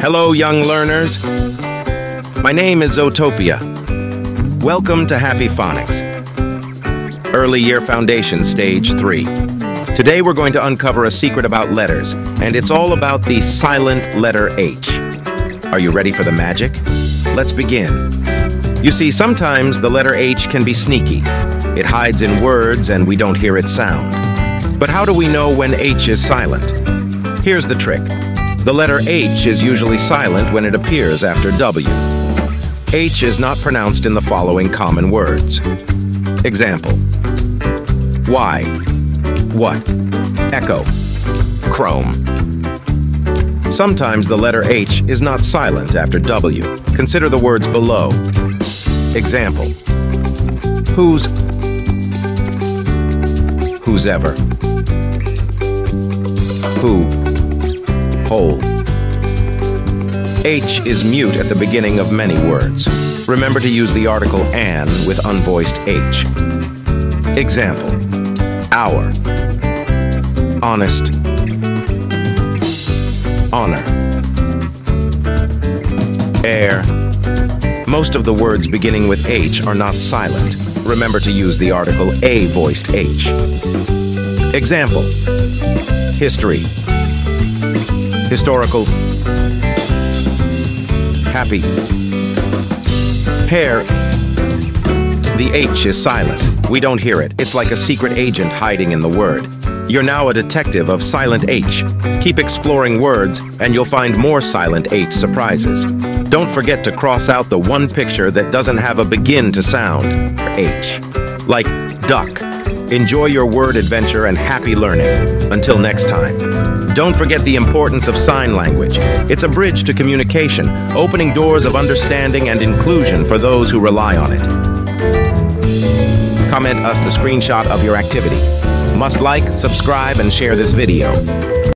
Hello, young learners. My name is Zootopia. Welcome to Happy Phonics. Early Year Foundation Stage 3. Today we're going to uncover a secret about letters, and it's all about the silent letter H. Are you ready for the magic? Let's begin. You see, sometimes the letter H can be sneaky. It hides in words and we don't hear its sound. But how do we know when H is silent? Here's the trick. The letter H is usually silent when it appears after W. H is not pronounced in the following common words. Example. Why, what, echo, chrome. Sometimes the letter H is not silent after W. Consider the words below. Example. Whose, ever. Who, whole. H is mute at the beginning of many words. Remember to use the article an with unvoiced H. Example. Hour. Honest. Honor. Heir. Most of the words beginning with H are not silent. Remember to use the article a voiced H. Example. History. Historical. Happy. Hair. The H is silent. We don't hear it. It's like a secret agent hiding in the word. You're now a detective of silent H. Keep exploring words, and you'll find more silent H surprises. Don't forget to cross out the one picture that doesn't have a begin to sound, H. Like duck. Enjoy your word adventure and happy learning. Until next time. Don't forget the importance of sign language. It's a bridge to communication, opening doors of understanding and inclusion for those who rely on it. Comment us the screenshot of your activity. Must like, subscribe, and share this video.